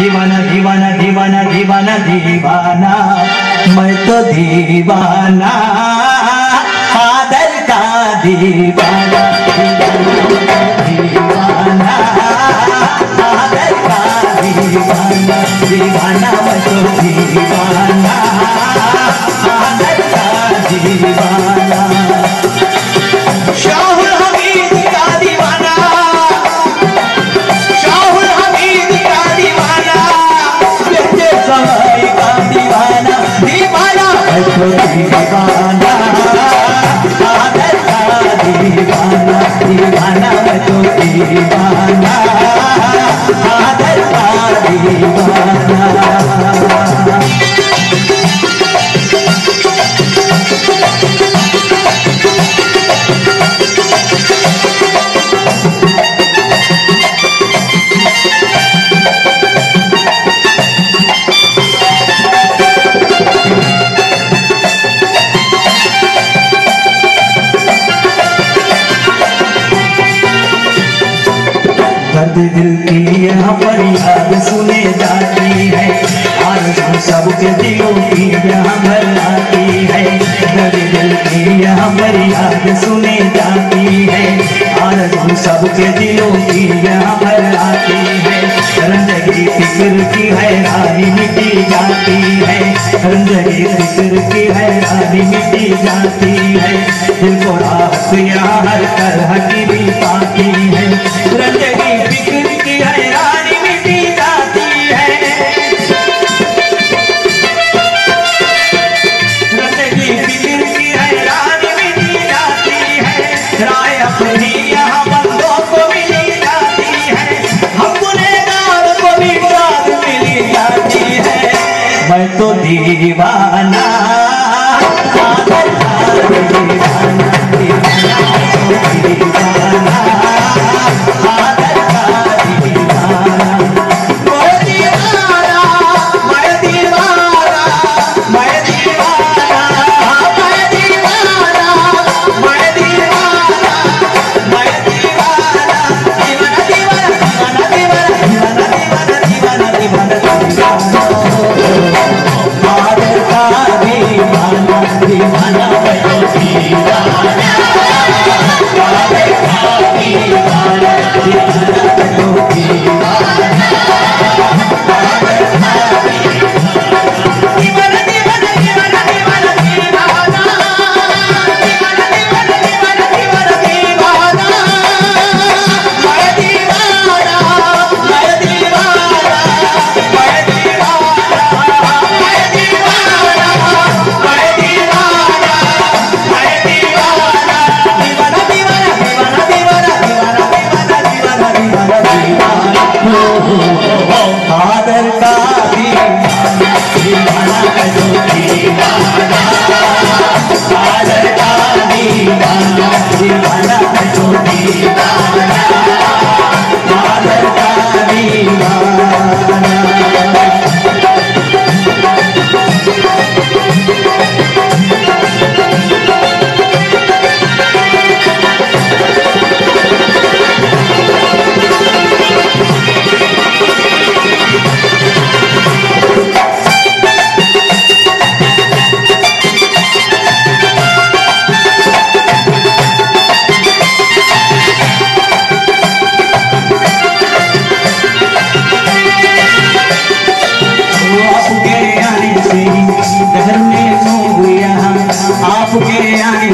दीवाना दीवाना दीवाना दीवाना दीवाना। मैं तो दीवाना, आदर का दीवाना दीवाना फादर का दीवाना दीवाना मैं तो दीवाना। दीवाना दिल की यहाँ याद सुने जाती है आरज़ू सबके दिलों की यहाँ भर आती है दर्द दिल की यहाँ याद सुने जाती है आरज़ू सबके दिलों की यहाँ भर आती है रंजगी फ़िक्र की हैरानी मिटी जाती है रंजगी फ़िक्र की हैरानी मिटी जाती है दिल को राहत यहाँ हर तरह की भी पाती है रंजगी तो दीवाना। दीवाना दीवाना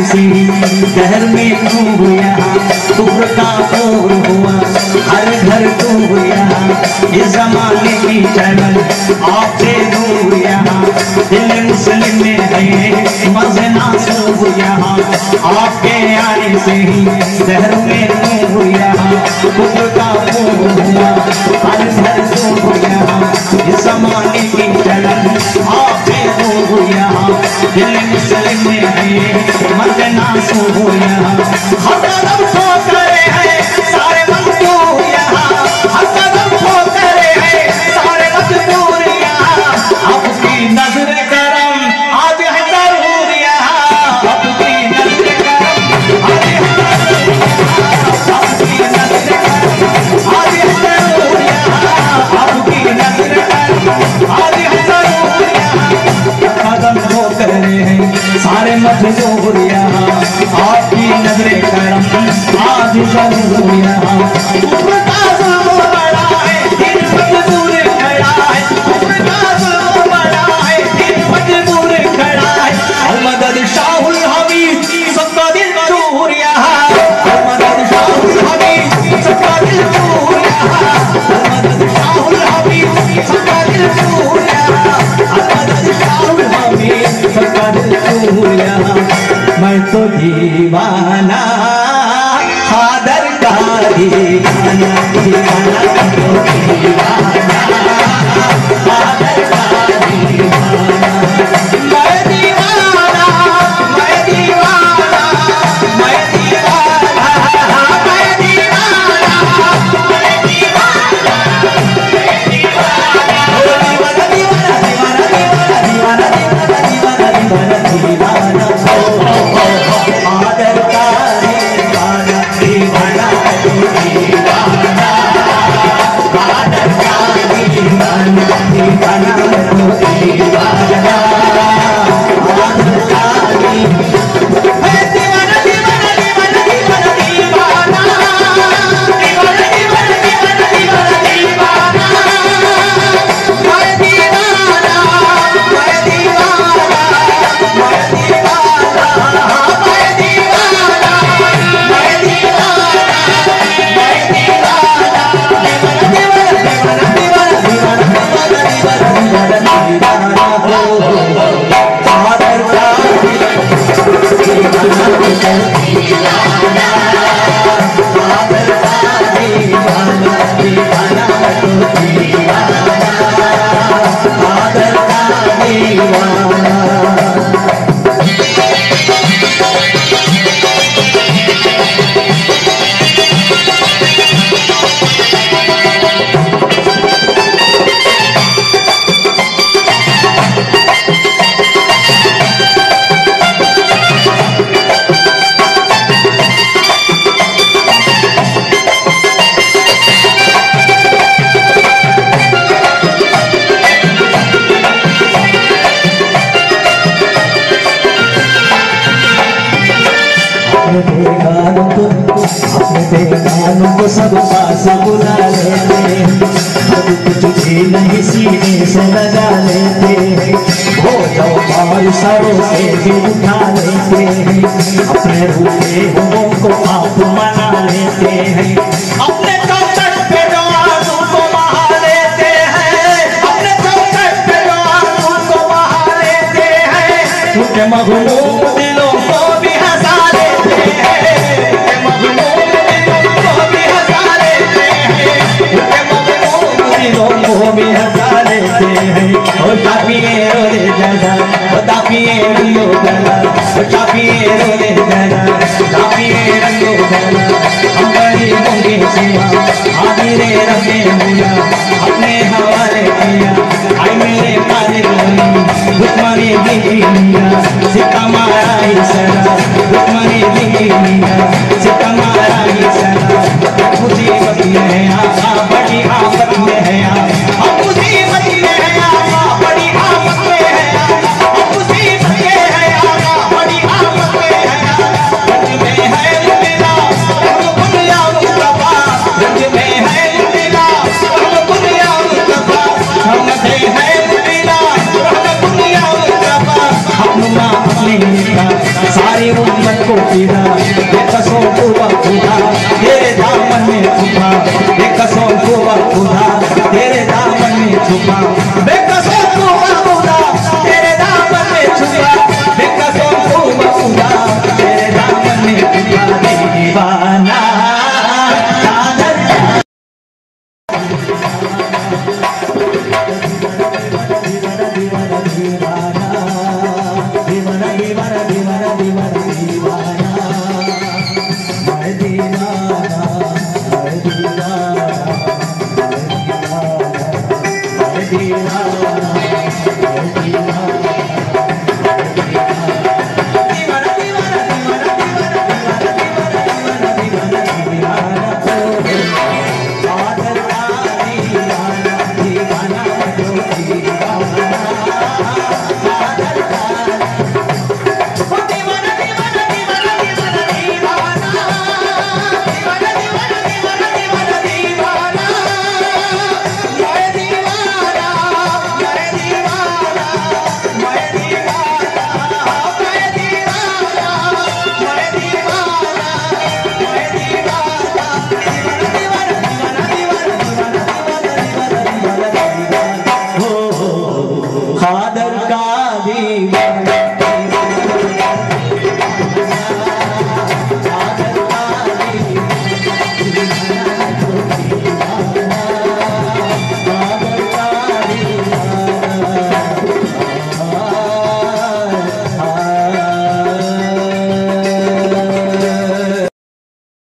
से घर में तू यहाँ कुफ्र का दूर हुआ, हर घर तू यहाँ इस जमाने की चलन आपसे दूर यहाँ दिल मुस्लिम में है मजना सो यहाँ, आपके आने से ही घर में आज नूर यहाँ आपकी नजरे करम आज नूर यहाँ अपने बेगानों को अपने बेगानों को सब पास बुला लेते हम तुझे नहीं सीने से लगा लेते हो। जाओ और सरों से भी उठा लेते हैं। अपने रूपे हों को आप मना लेते हैं। अपने महुलो मेरा मेरा कसों को खुदा तेरे दामन में छुपा